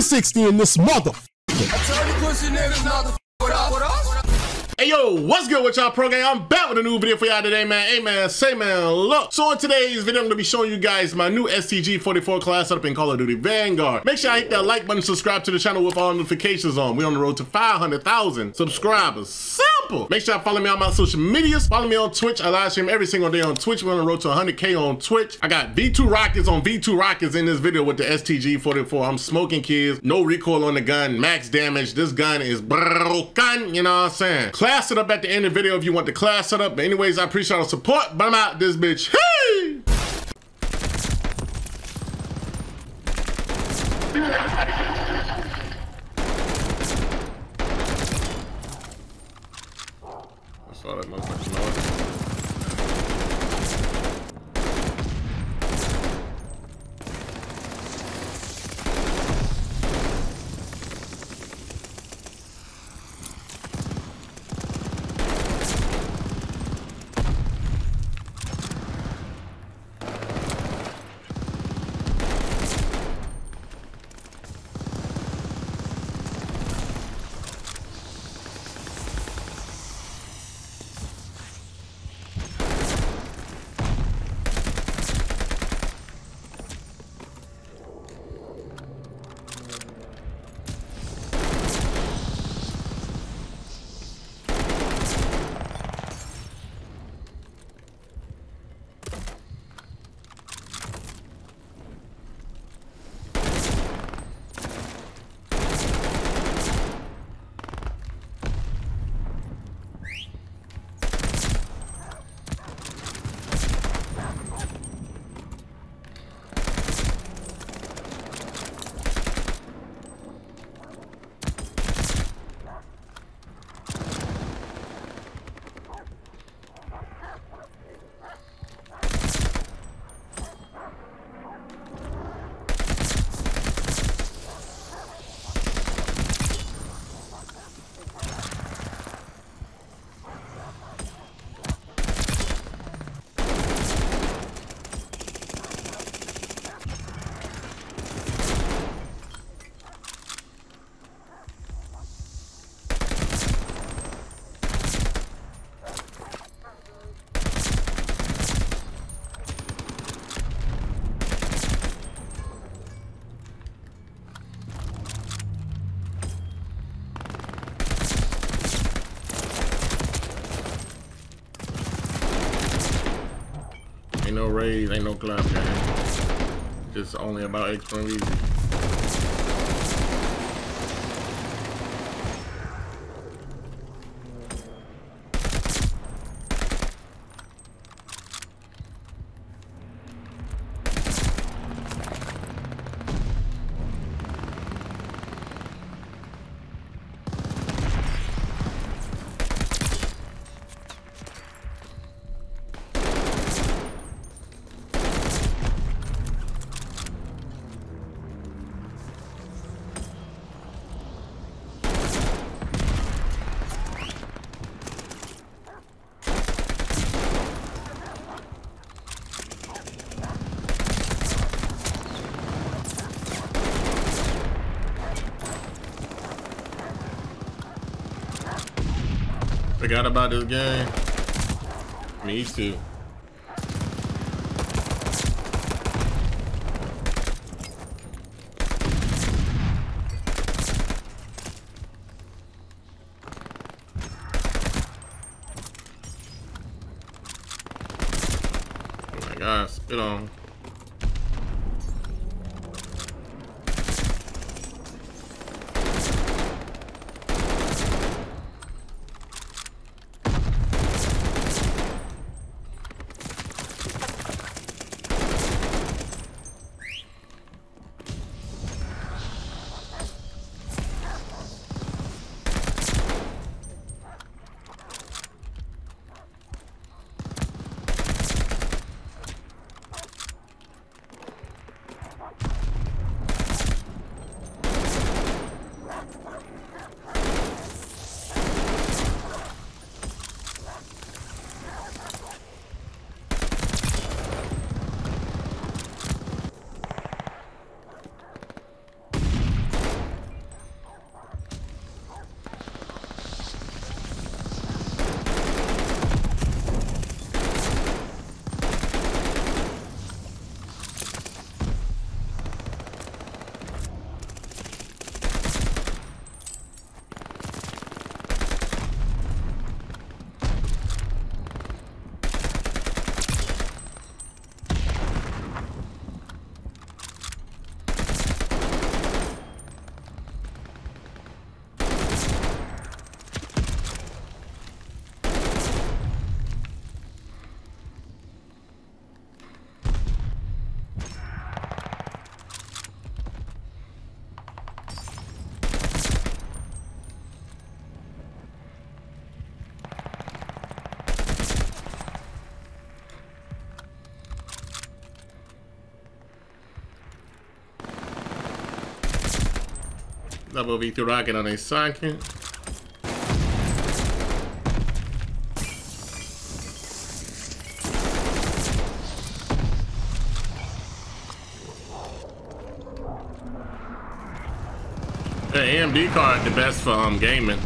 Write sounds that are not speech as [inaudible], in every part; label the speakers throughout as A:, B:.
A: 360 in this mother.
B: Hey yo, what's good with y'all pro gang? I'm back with a new video for y'all today, man. Hey man, say man, look. So in today's video, I'm gonna be showing you guys my new STG-44 class setup in Call of Duty Vanguard. Make sure I hit that like button, subscribe to the channel with all notifications on. We're on the road to 500,000 subscribers. Simple. Make sure I follow me on my social medias. Follow me on Twitch. I live stream every single day on Twitch. We're on the road to 100K on Twitch. I got V2 Rockets on V2 Rockets in this video with the STG-44. I'm smoking kids. No recoil on the gun. Max damage. This gun is broken. You know what I'm saying? class it up at the end of the video if you want the class set up. But anyways, I appreciate all the support, but I'm out this bitch. Hey! Raise, ain't no clap, gang. Just only about extra easy. Forgot about this game. Me too. Oh my god, spit on. Double V2 rocket on a second. The AMD card, the best for um, gaming.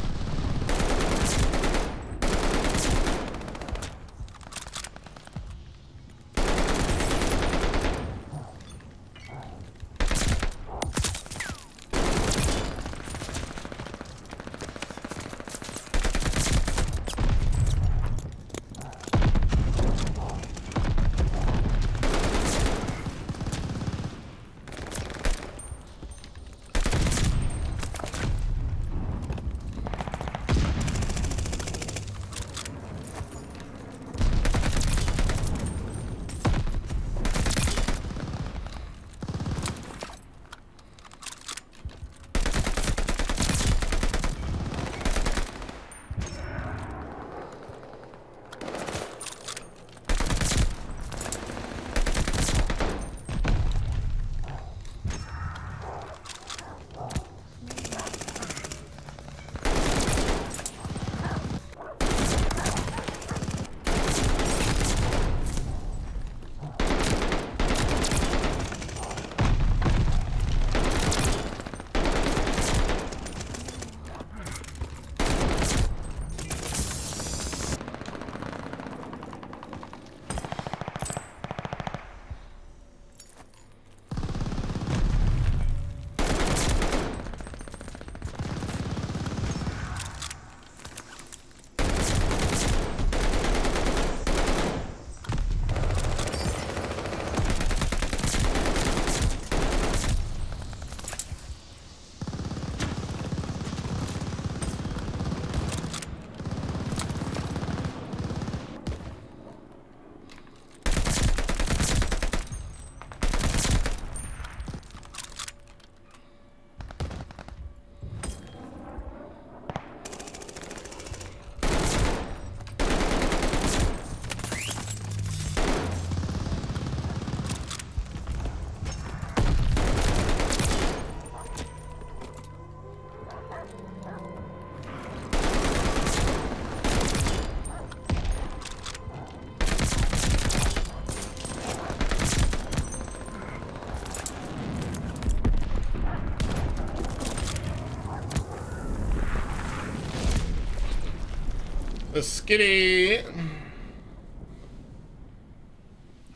B: skinny.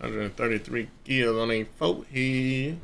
B: 133 kills on a foot here.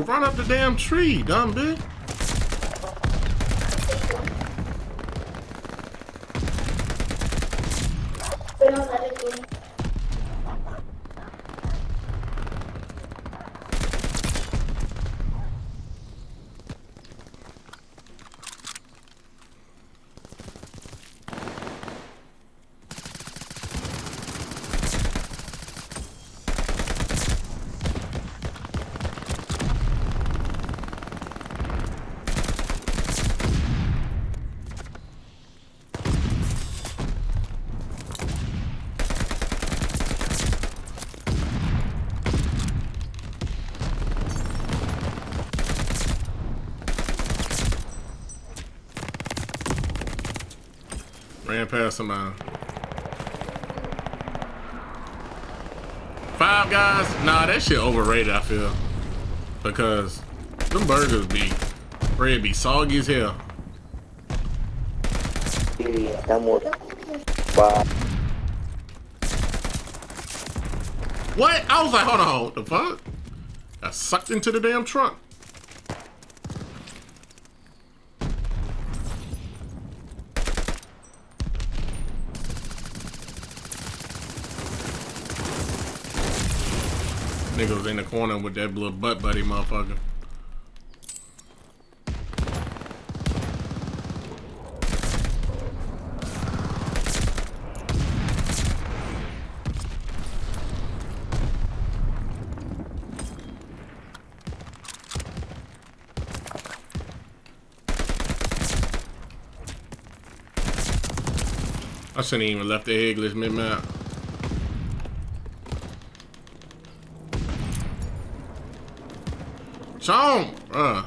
B: Run up the damn tree, dumb bitch. Ran past somebody. Five guys? Nah, that shit overrated, I feel. Because them burgers be, bread be soggy as hell. What? I was like, hold on, what the fuck? I sucked into the damn trunk. Nigga was in the corner with that little butt buddy motherfucker. I shouldn't even left the list mid-map. Sean! Uh.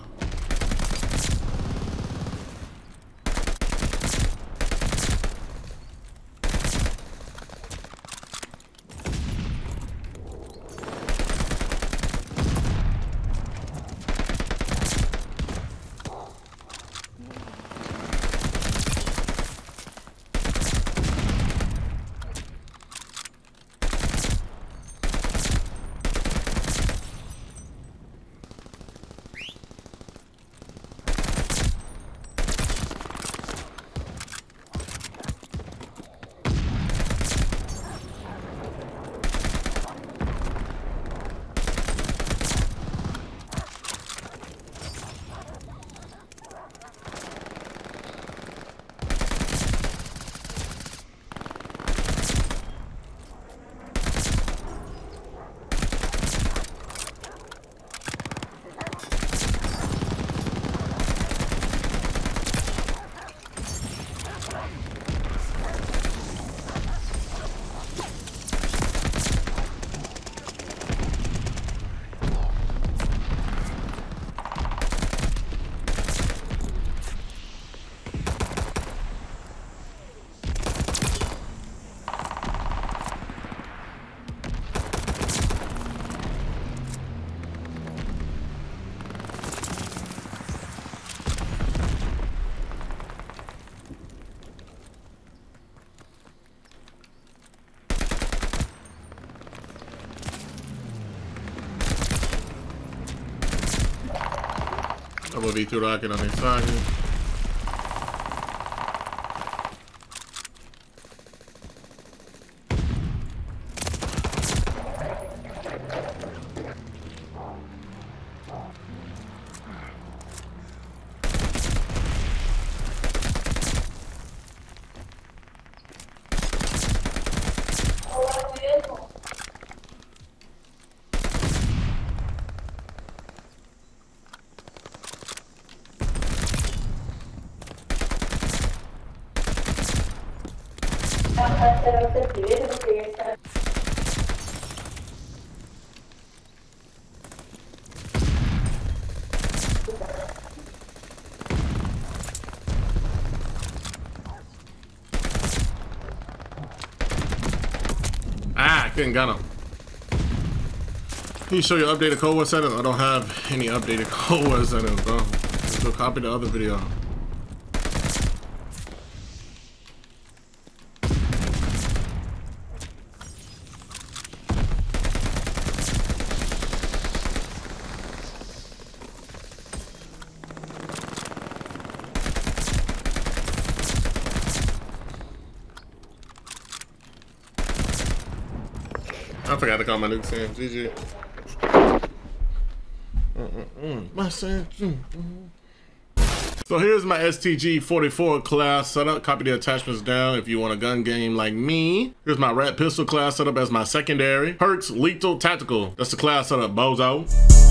B: Double V2 rocket on this the Ah, I couldn't get him. You show your updated code word settings? I don't have any updated [laughs] code word settings, bro. Go copy the other video. My new Sam. GG. Mm-mm-mm. My Sam. So here's my STG-44 class setup. Copy the attachments down if you want a gun game like me. Here's my rat pistol class setup as my secondary. Perks Lethal Tactical. That's the class setup, bozo.